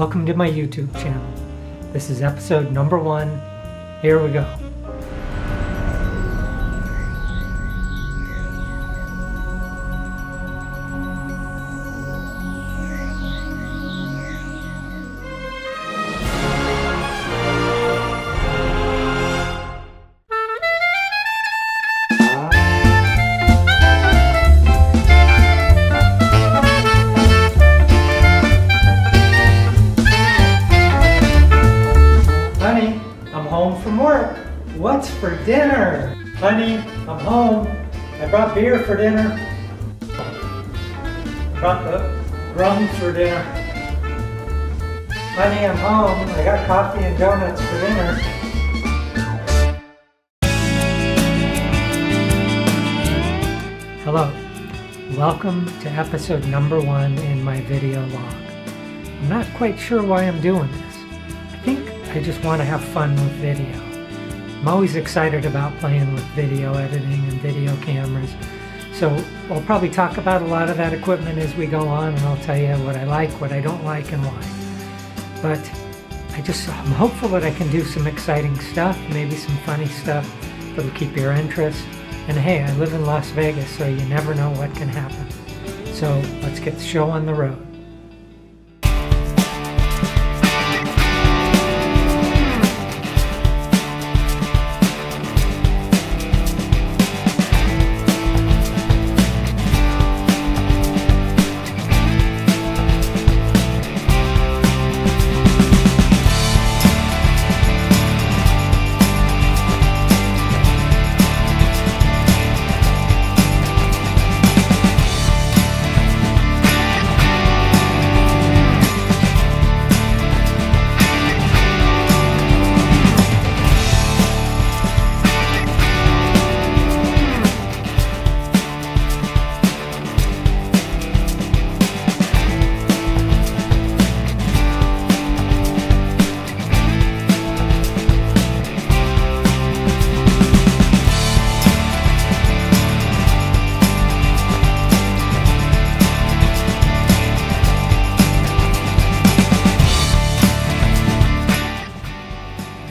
Welcome to my YouTube channel. This is episode number one. Here we go. What's for dinner? Honey, I'm home. I brought beer for dinner. Brought the rum for dinner. Honey, I'm home. I got coffee and donuts for dinner. Hello. Welcome to episode number one in my video log. I'm not quite sure why I'm doing this. I think I just want to have fun with video. I'm always excited about playing with video editing and video cameras. So I'll probably talk about a lot of that equipment as we go on and I'll tell you what I like, what I don't like, and why. But I just, I'm hopeful that I can do some exciting stuff, maybe some funny stuff that'll keep your interest. And hey, I live in Las Vegas, so you never know what can happen. So let's get the show on the road.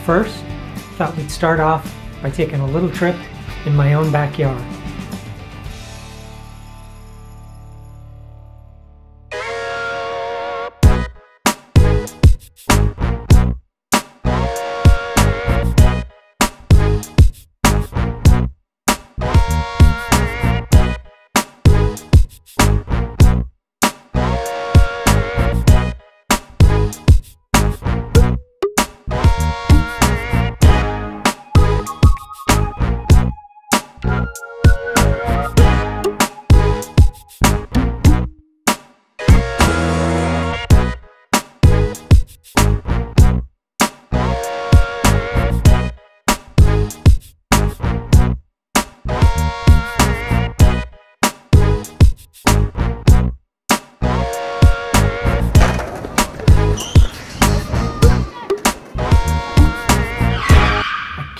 First, thought we'd start off by taking a little trip in my own backyard.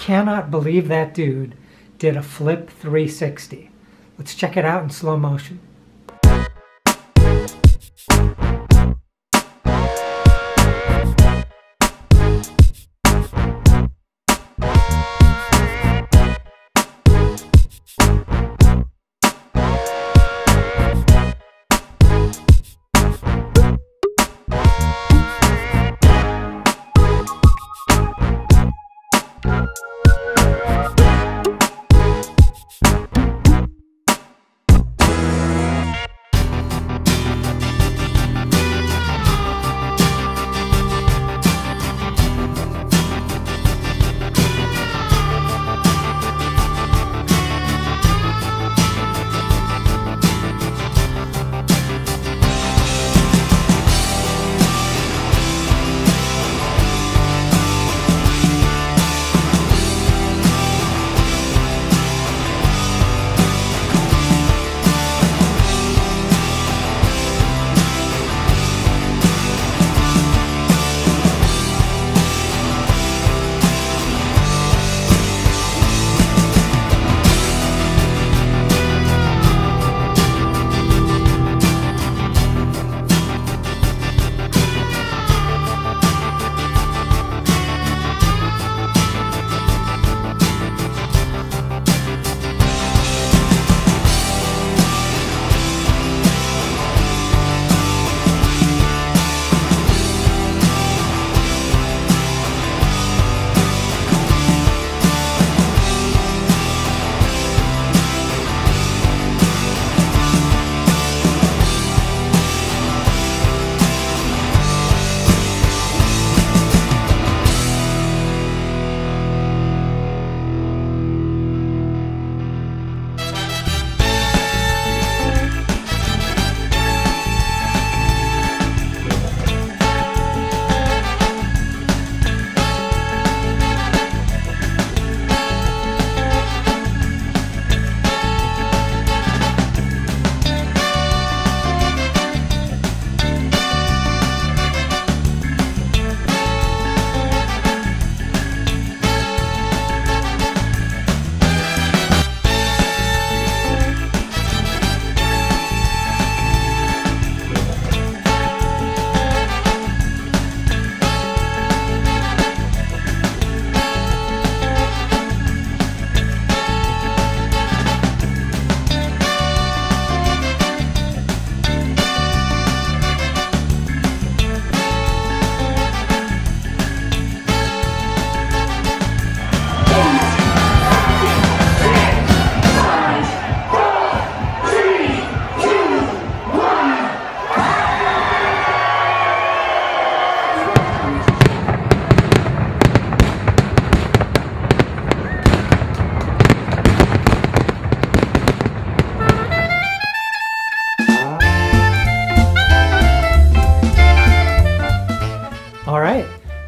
Cannot believe that dude did a flip 360. Let's check it out in slow motion.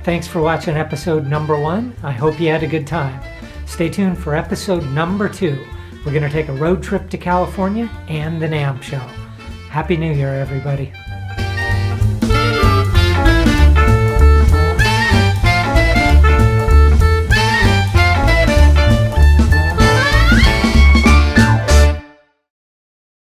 Thanks for watching episode number one. I hope you had a good time. Stay tuned for episode number two. We're going to take a road trip to California and the NAMM show. Happy New Year, everybody.